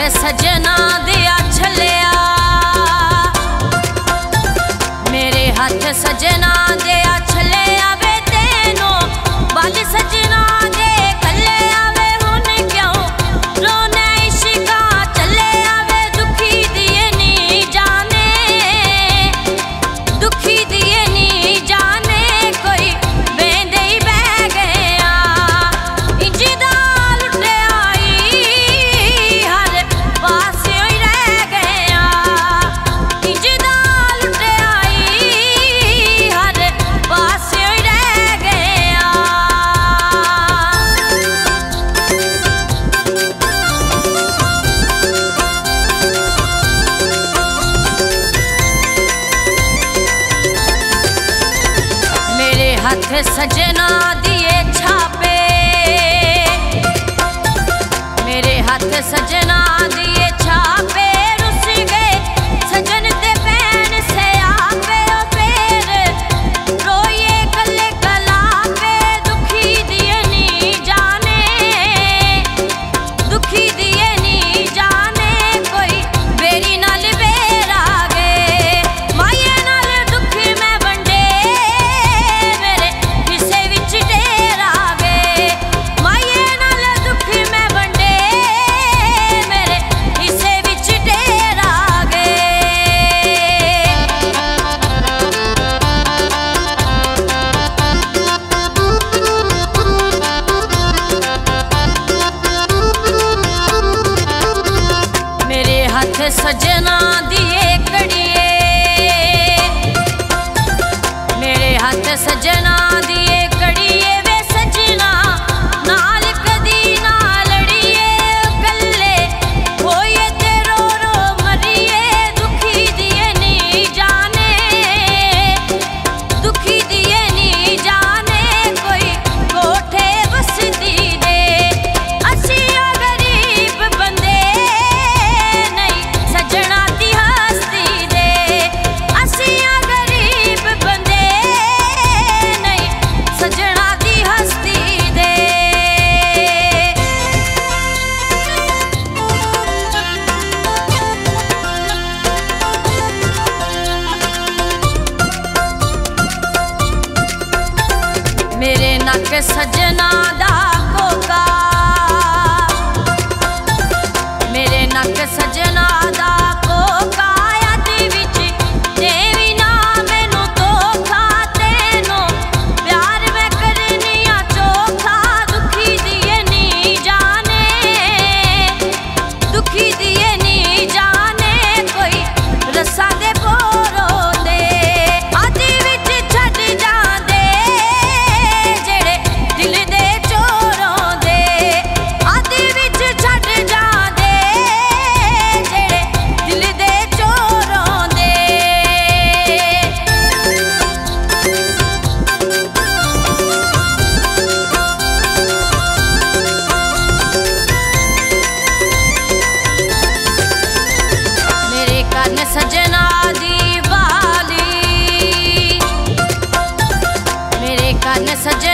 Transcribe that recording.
ਹੈ ਸਜਣਾ ਦਿਆ ਛਲਿਆ ਮੇਰੇ ਹੱਥ ਸਜਣਾ ਦਿਆ ਛਲਿਆ ਵੇ ਤੈਨੂੰ ਬਲ ਸਜਣਾ सजना सजना ਸਜਣਾ ਦਾ सजे